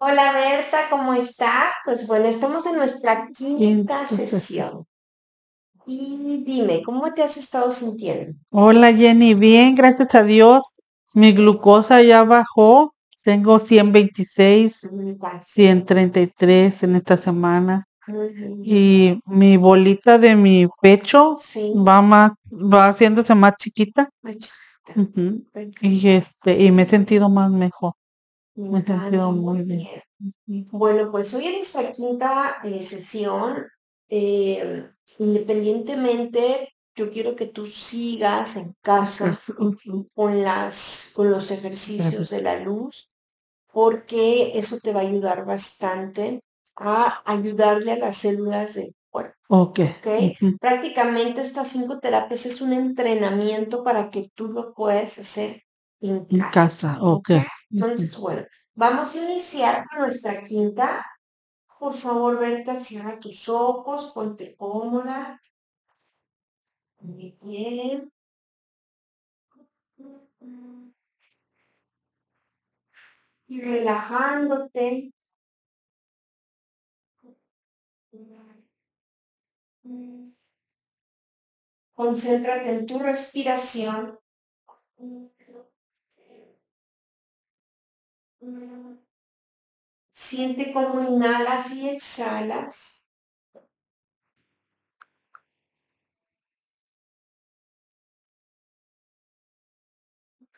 Hola Berta, ¿cómo está? Pues bueno, estamos en nuestra quinta sesión. Y dime, ¿cómo te has estado sintiendo? Hola Jenny, bien, gracias a Dios. Mi glucosa ya bajó. Tengo 126, Mm, va, 133 en esta semana. ujú, Y mi bolita de mi pecho Sí, va más, va haciéndose más chiquita. Ujú. Y este, y me he sentido más mejor. Me muy bien. Bueno, pues hoy en nuestra quinta eh, sesión, eh, independientemente, yo quiero que tú sigas en casa Ujú. con las, con los ejercicios de la luz, porque eso te va a ayudar bastante a ayudarle a las células del cuerpo. Ok. ¿ok? ujú. Prácticamente estas cinco terapias es un entrenamiento para que tú lo puedas hacer en En casa. casa, ok. ¿ok? Entonces, bueno, vamos a iniciar con nuestra quinta. Por favor, Berta, cierra tus ojos, ponte cómoda. Muy bien. Y relajándote. Concéntrate en tu respiración. Siente cómo inhalas y exhalas.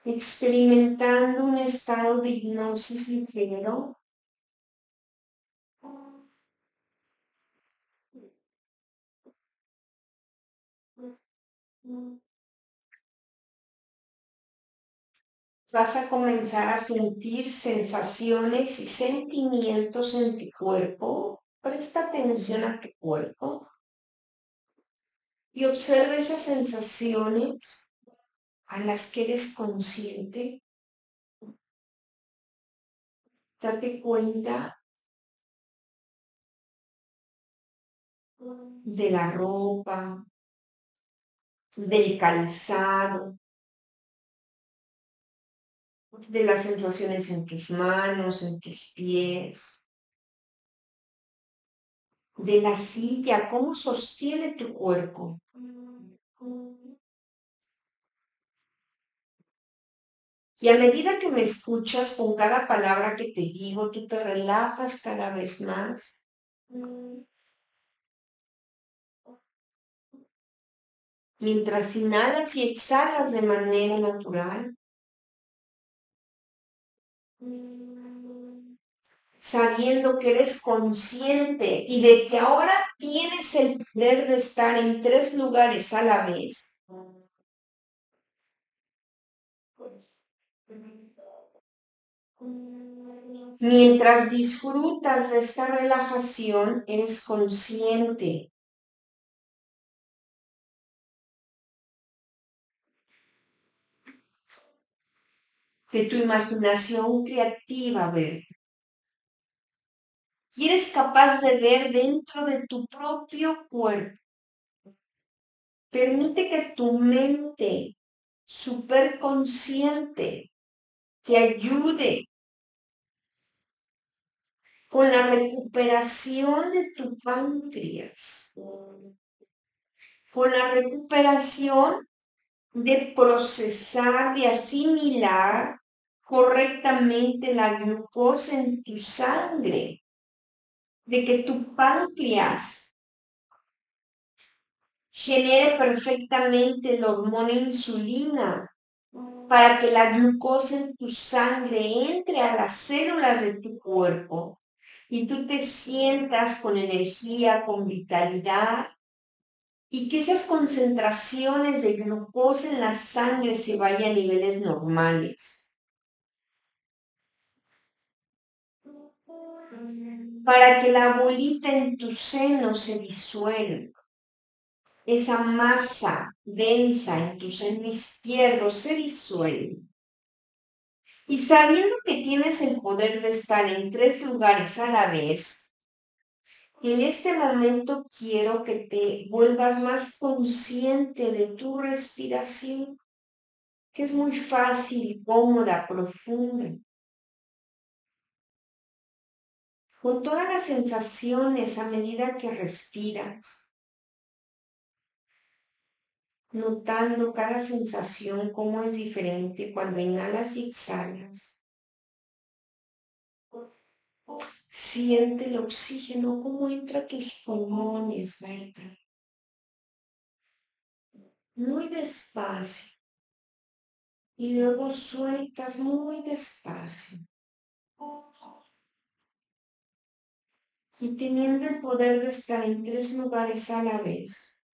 Experimentando un estado de hipnosis ligero. Vas a comenzar a sentir sensaciones y sentimientos en tu cuerpo. Presta atención a tu cuerpo y observa esas sensaciones a las que eres consciente. Date cuenta de la ropa, del calzado, de las sensaciones en tus manos, en tus pies, de la silla, cómo sostiene tu cuerpo. Y a medida que me escuchas con cada palabra que te digo, tú te relajas cada vez más. Mientras inhalas y exhalas de manera natural. Sabiendo que eres consciente y de que ahora tienes el poder de estar en tres lugares a la vez. Mientras disfrutas de esta relajación, eres consciente de tu imaginación creativa, ver. Y eres capaz de ver dentro de tu propio cuerpo. Permite que tu mente superconsciente te ayude con la recuperación de tu páncreas, con la recuperación de procesar, de asimilar correctamente la glucosa en tu sangre, de que tu páncreas genere perfectamente la hormona insulina para que la glucosa en tu sangre entre a las células de tu cuerpo y tú te sientas con energía, con vitalidad y que esas concentraciones de glucosa en la sangre se vayan a niveles normales. Para que la bolita en tu seno se disuelva. Esa masa densa en tu seno izquierdo se disuelve. Y sabiendo que tienes el poder de estar en tres lugares a la vez, en este momento quiero que te vuelvas más consciente de tu respiración, que es muy fácil, cómoda, profunda. Con todas las sensaciones a medida que respiras, notando cada sensación cómo es diferente cuando inhalas y exhalas. Siente el oxígeno, cómo entra a tus pulmones, ¿verdad? Muy despacio. Y luego sueltas muy despacio. Y teniendo el poder de estar en tres lugares a la vez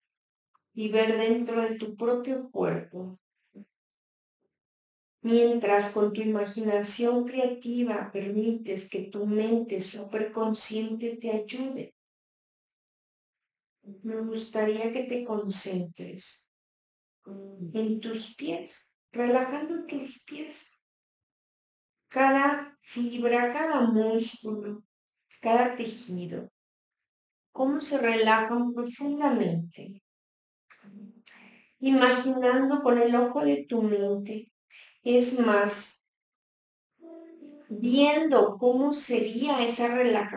y ver dentro de tu propio cuerpo Mientras con tu imaginación creativa permites que tu mente superconsciente te ayude, me gustaría que te concentres en tus pies, relajando tus pies. Cada fibra, cada músculo, cada tejido, cómo se relajan profundamente. Imaginando con el ojo de tu mente es más, viendo cómo sería esa relajación